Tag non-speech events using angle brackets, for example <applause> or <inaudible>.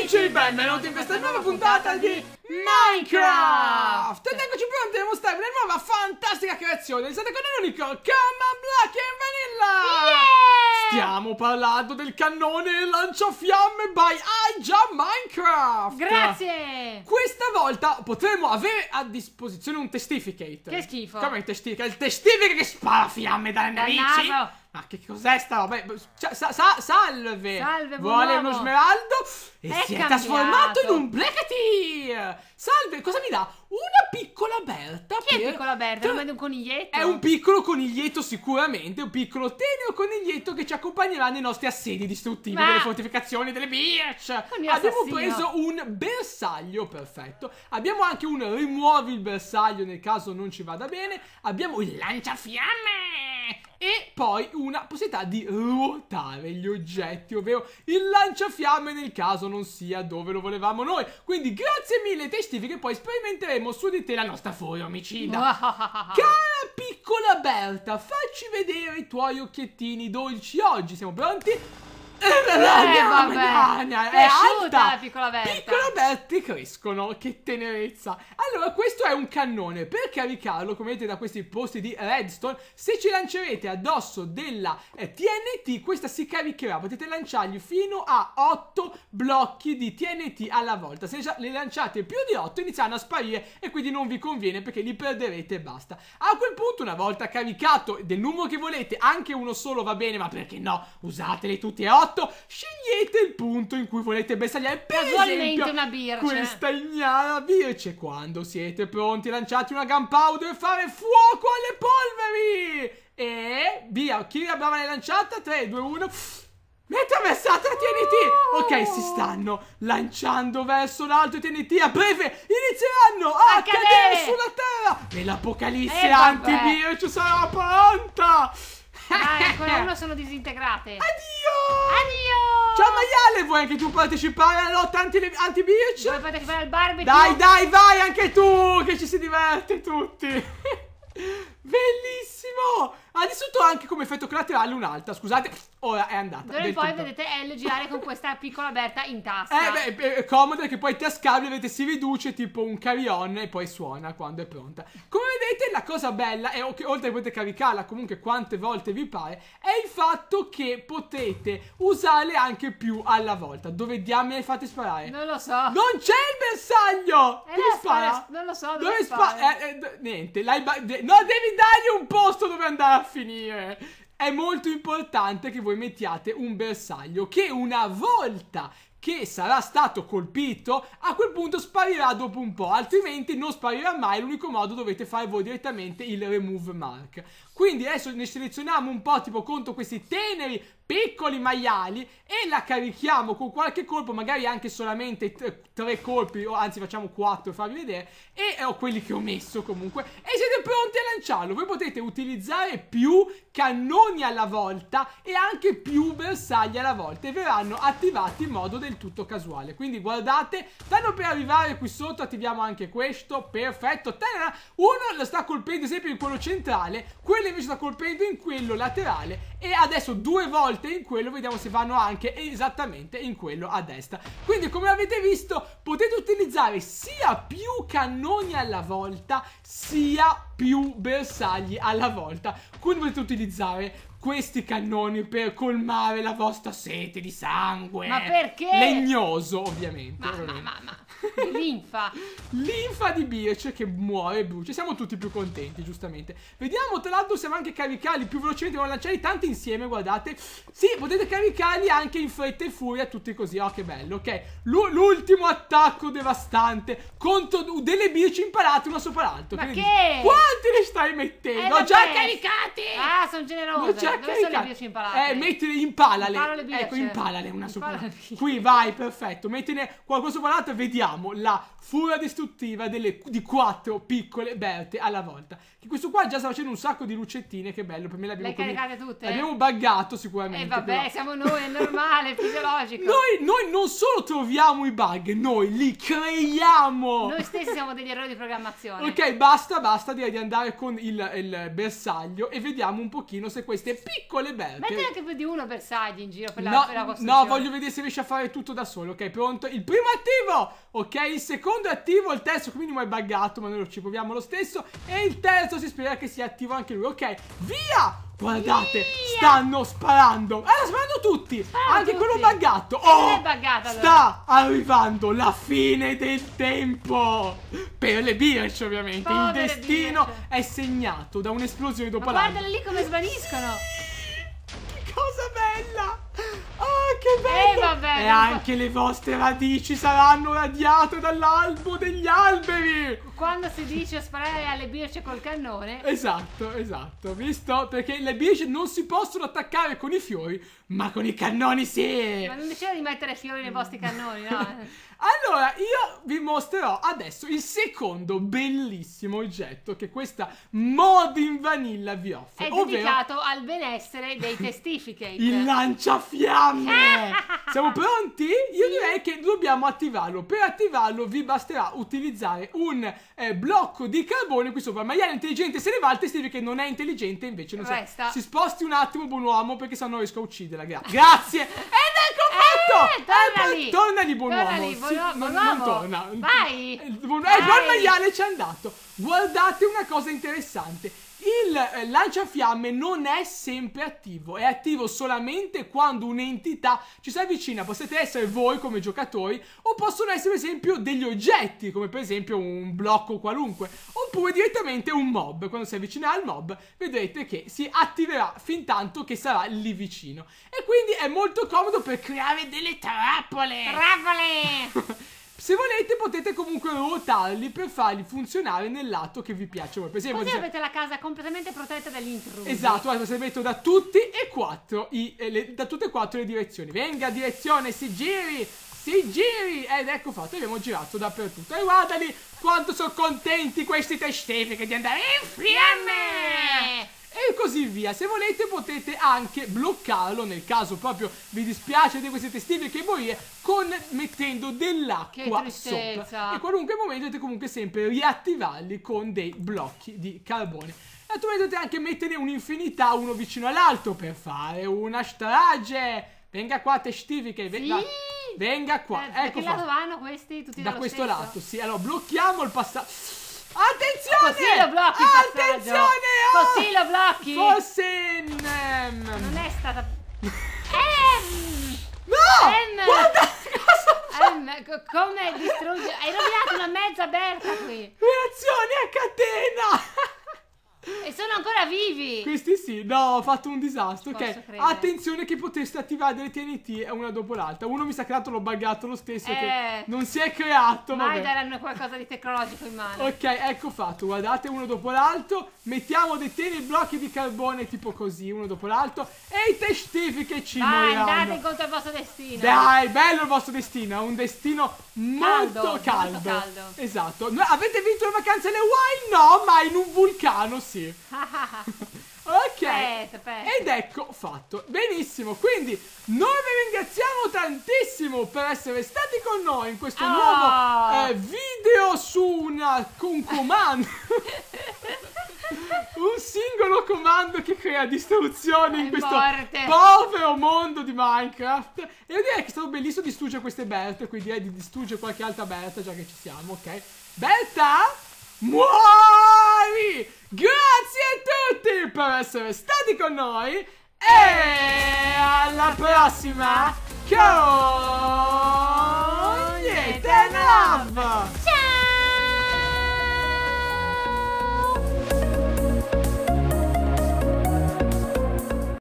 amici, benvenuti in questa nuova puntata di Minecraft! Ed eccoci pronti a mostrare una nuova fantastica creazione State con un unico Common Black and Vanilla! Yeah! Stiamo parlando del cannone lanciafiamme by Aija Minecraft! Grazie! Questa volta potremo avere a disposizione un testificate Che schifo. Come il testificate? Il testificate che spara fiamme dalle Dal narici? naso. Ma che cos'è sta roba? Cioè, sa- sa- salve! Salve, Vuole uno smeraldo? E È si è cambiato. trasformato in un Blacketeer! Salve, cosa mi dà? Una piccola Berta Chi è per- piccola Berta? Tra- vede un coniglietto? È un piccolo coniglietto sicuramente, un piccolo tenero coniglietto che ci accompagnerà nei nostri assedi distruttivi Ma- delle fortificazioni, delle beach. Mio Abbiamo assassino. preso un bersaglio, perfetto. Abbiamo anche un rimuovi il bersaglio nel caso non ci vada bene. Abbiamo il lanciafiamme. E poi una possibilità di ruotare gli oggetti, ovvero il lanciafiamme nel caso non sia dove lo volevamo noi. Quindi grazie mille testifiche, poi sperimenteremo su di te la nostra furia omicida. <laughs> Cara piccola Berta, facci vedere i tuoi occhiettini dolci oggi. Siamo pronti? Eh, vabbè. È Cresciuta alta. la piccola Berta. Piccola Berti crescono, che tenerezza. Allora, questo è un cannone. Per caricarlo, come vedete da questi posti di redstone, se ci lancerete addosso della eh, TNT, questa si caricherà. Potete lanciargli fino a 8 blocchi di TNT alla volta. Se ne lanciate più di 8 iniziano a sparire e quindi non vi conviene perché li perderete e basta. A quel punto, una volta caricato del numero che volete, anche uno solo va bene, ma perché no? Usateli tutti e 8. Scegliete il punto in cui volete bersagliare. Per esempio, una birce. Questa ignara birce. Quando siete pronti, lanciate una gunpowder e fare fuoco alle polveri. E via, chi la brava l'hai lanciata? 3, 2, 1. Mi è attraversata la TNT! Ok, si stanno lanciando verso l'alto TNT. A breve inizieranno a, A cadere. cadere. sulla terra. E l'apocalisse Eh, anti-birce sarà pronta. Dai, ancora <laughs> uno sono disintegrate. Addio! Addio! Ciao maiale, vuoi anche tu partecipare alla lotta anti- anti-birce? Vuoi partecipare al barbecue? Dai, dai, vai anche tu, che ci si diverte tutti. <laughs> Bellissimo! Ha distrutto anche come effetto collaterale un'altra, scusate, ora è andata. D'ora in poi tutto. vedete Elle girare con questa piccola Berta in tasca. Eh, beh, è comodo perché poi tascabile, vedete, si riduce tipo un carillon e poi suona quando è pronta. Come vedete, la cosa bella è che oltre che potete caricarla comunque quante volte vi pare, è il fatto che potete usarle anche più alla volta. Dove diamine fatti sparare? Non lo so. Non c'è il bersaglio! Eh, Dove no, spara? spara- non lo so, dove Dove spara? Eh, eh, niente, l'hai no, devi dargli un posto dove andare a finire. È molto importante che voi mettiate un bersaglio che una volta che sarà stato colpito, a quel punto sparirà dopo un po', altrimenti non sparirà mai, l'unico modo dovete fare voi direttamente il remove mark. Quindi adesso ne selezioniamo un po' tipo contro questi teneri piccoli maiali e la carichiamo con qualche colpo, magari anche solamente tre, colpi, o anzi facciamo quattro, farvi vedere, e ho quelli che ho messo comunque, e siete pronti a lanciarlo. Voi potete utilizzare più cannoni alla volta e anche più bersagli alla volta e verranno attivati in modo del tutto casuale. Quindi guardate, stanno per arrivare qui sotto, attiviamo anche questo, perfetto. Tadà! Uno lo sta colpendo esempio in quello centrale, quello invece sta colpendo in quello laterale e adesso due volte in quello vediamo se vanno anche esattamente in quello a destra. Quindi come avete visto potete utilizzare sia più cannoni alla volta sia più bersagli alla volta. Quindi potete utilizzare questi cannoni per colmare la vostra sete di sangue. Ma perché? Legnoso, ovviamente. Ma, ma, ma, ma. <laughs> Linfa. Linfa di Birch che muore e brucia. Siamo tutti più contenti, giustamente. Vediamo, tra l'altro, possiamo anche caricarli più velocemente. Devono lanciarli tanti insieme, guardate. Sì, potete caricarli anche in fretta e furia, tutti così. Oh, che bello, ok. L'u- l'ultimo attacco devastante contro delle Birch impalate una sopra l'altro. Ma che? Quanti ne stai mettendo? Eh, Ho già caricati! Ah, sono L'ho generose. Già Dove sono le bici impalate? Eh, mettile, impalale. Impalo le birce. ecco, impalale una sopra. Qui, vai, perfetto. Mettine qualcosa e vediamo la furia distruttiva delle, di quattro piccole Berte alla volta. Che questo qua già sta facendo un sacco di lucettine, che bello. Per me l'abbiamo Le caricate tutte? L'abbiamo buggato sicuramente. Eh vabbè, però. siamo noi, è normale, è fisiologico. Noi, noi non solo troviamo i bug, noi li creiamo. Noi stessi siamo degli errori di programmazione. Ok, basta, basta. Direi di andare con il, il bersaglio e vediamo un pochino se queste piccole berte. Metti anche più di uno bersagli in giro per la, No, per la no, voglio vedere se riesce a fare tutto da solo. Ok, pronto? Il primo attivo. Ok, il secondo è attivo. Il terzo, minimo, è buggato. Ma noi lo ci proviamo lo stesso. E il terzo si spera che sia attivo anche lui. Ok, via! Guardate, stanno sparando. Eh, sparando tutti. Sparano anche quello tutti. buggato. E non Oh, è buggato, allora. sta arrivando la fine del tempo. Per le Birch, ovviamente. il Povere destino Birch. è segnato da un'esplosione dopo l'altra. guardale lì come svaniscono. Che cosa bella! Oh, che bello! Eh, vabbè, e anche le vostre radici saranno radiate dall'albo degli alberi! Quando si dice sparare alle birce col cannone. Esatto, esatto, visto? Perché le bici non si possono attaccare con i fiori, ma con i cannoni sì! Ma non diceva di mettere fiori nei vostri cannoni, no? <laughs> Allora, io vi mostrerò adesso il secondo bellissimo oggetto che questa mod in vanilla vi offre. È ovvero dedicato al benessere dei testificate. Il lanciafiamme! <laughs> Siamo pronti? Io che dobbiamo attivarlo. Per attivarlo vi basterà utilizzare un eh, blocco di carbone qui sopra. Maiale intelligente se ne va, il testifica che non è intelligente invece non Resta. Si sposti un attimo, buon uomo, perché sennò riesco a ucciderla. Gra- Grazie! <laughs> Ed ecco fatto! Eh, torna Eh, lì. torna lì, buon Torna uomo. lì, buon Sì, non, buon non uomo. torna. Vai. Eh, il buon- eh, il maiale ci è andato. Guardate una cosa interessante. Il eh, lanciafiamme non è sempre attivo, è attivo solamente quando un'entità ci si avvicina. Potete essere voi come giocatori, o possono essere, per esempio, degli oggetti, come per esempio un blocco qualunque, oppure direttamente un mob. Quando si avvicinerà al mob, vedrete che si attiverà fin tanto che sarà lì vicino. E quindi è molto comodo per creare delle trappole. Trappole! <laughs> Se volete potete comunque ruotarli per farli funzionare nel lato che vi piace voi. Per esempio, Così avete la casa completamente protetta dagli intrusi. esatto, guarda, se metto da tutti e quattro i- eh, le- da tutte e quattro le direzioni. Venga, direzione, si giri, si giri ed ecco fatto, abbiamo girato dappertutto. E guardali quanto sono contenti questi testifiche di andare in fiamme! E così via. Se volete potete anche bloccarlo nel caso proprio vi dispiace di questi testifiche morire con mettendo dell'acqua Che sopra. E qualunque momento dovete comunque sempre riattivarli con dei blocchi di carbone. E attualmente dovete anche metterne un'infinità uno vicino all'altro per fare una strage. Venga qua testifiche, ve- Sì. venga qua. Eh, da ecco che lato vanno questi? Tutti Da questo stesso? lato, sì. Allora blocchiamo il passaggio. Attenzione! Così lo blocchi. Attenzione! Così lo blocchi. Forse... ehm, Non è stata... <laughs> Ehm! No! Ehm. Guarda cosa <laughs> come distrugge... Hai rovinato una mezza berta qui. Reazione a catena! E sono ancora vivi. Questi sì, no, ho fatto un disastro. Ci Ok, attenzione che potreste attivare delle TNT una dopo l'altra. Uno mi sa creato, l'ho buggato lo stesso. Che Eh. non si è creato. Mai vabbè. daranno qualcosa di tecnologico in mano. Ok, ecco fatto. Guardate uno dopo l'altro. Mettiamo dei teni blocchi di carbone tipo così, uno dopo l'altro. E i testifiche ci Vai, andate moriranno. incontro al vostro destino. Dai, bello il vostro destino, è un destino molto molto caldo. caldo. Esatto. No, avete vinto le vacanze alle Hawaii? No, ma in un vulcano sì. <laughs> Ok. Aspetta, aspetta. Ed ecco fatto. Benissimo. Quindi noi vi ringraziamo tantissimo per essere stati con noi in questo Oh. nuovo eh, video su una, un comando. <laughs> un singolo comando che crea distruzione in questo morte. povero mondo di Minecraft. E io direi che è stato bellissimo distruggere queste Berta. Quindi direi di distruggere qualche altra Berta, già che ci siamo, ok? Berta? Muori! Grazie a tutti per essere stati con noi. E alla prossima con Niente Love!